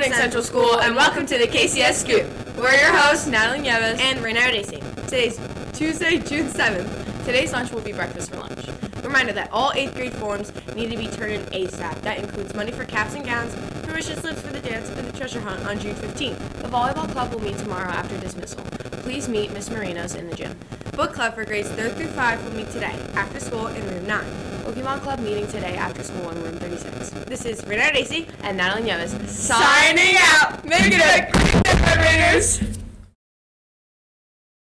morning, Central School, and welcome to the KCS Scoop. We're your hosts, Natalie Nieves and Renata Daisy. Today's Tuesday, June 7th. Today's lunch will be breakfast for lunch. Reminder that all 8th grade forms need to be turned in ASAP. That includes money for caps and gowns, permission slips for the dance, and the treasure hunt on June 15th. The volleyball club will meet tomorrow after dismissal. Please meet Miss Marinos in the gym. Book club for grades 3rd through 5 will meet today, after school, in room 9. Pokemon Club meeting today after school in room 36. This is Renata Daisy and Natalie Nieves signing out. Make it a Red Raiders!